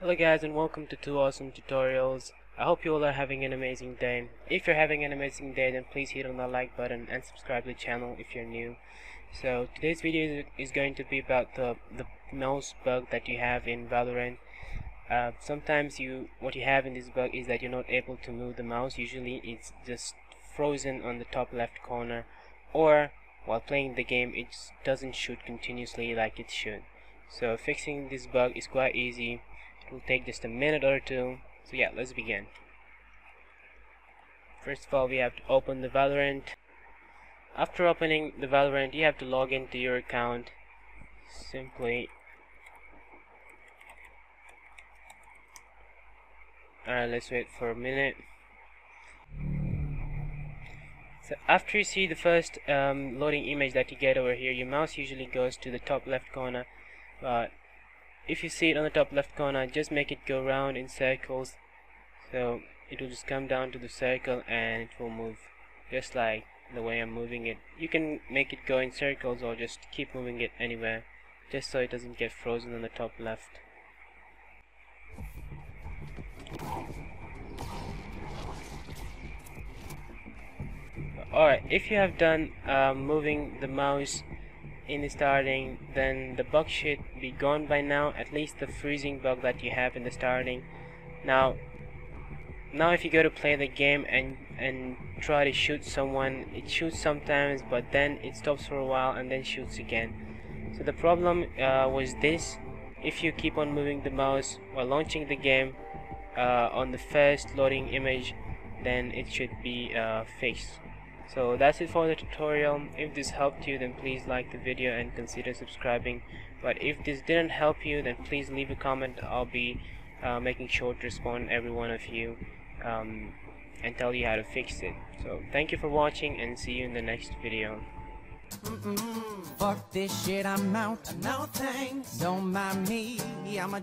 Hello guys and welcome to 2Awesome tutorials. I hope you all are having an amazing day. If you're having an amazing day then please hit on the like button and subscribe to the channel if you're new. So today's video is going to be about the, the mouse bug that you have in Valorant. Uh, sometimes you what you have in this bug is that you're not able to move the mouse. Usually it's just frozen on the top left corner or while playing the game it doesn't shoot continuously like it should. So fixing this bug is quite easy it will take just a minute or two. So yeah, let's begin. First of all, we have to open the Valorant. After opening the Valorant, you have to log into your account. Simply Alright, let's wait for a minute. So after you see the first um, loading image that you get over here, your mouse usually goes to the top left corner. But if you see it on the top left corner just make it go round in circles. So it will just come down to the circle and it will move just like the way I'm moving it. You can make it go in circles or just keep moving it anywhere just so it doesn't get frozen on the top left. Alright if you have done uh, moving the mouse in the starting then the bug should be gone by now at least the freezing bug that you have in the starting. Now now if you go to play the game and and try to shoot someone it shoots sometimes but then it stops for a while and then shoots again. So the problem uh, was this. If you keep on moving the mouse while launching the game uh, on the first loading image then it should be uh, fixed so that's it for the tutorial. If this helped you then please like the video and consider subscribing. But if this didn't help you then please leave a comment. I'll be uh, making sure to respond every one of you um, and tell you how to fix it. So thank you for watching and see you in the next video. Mm -mm, fuck this shit, I'm out. No thanks. Don't mind me, I'm a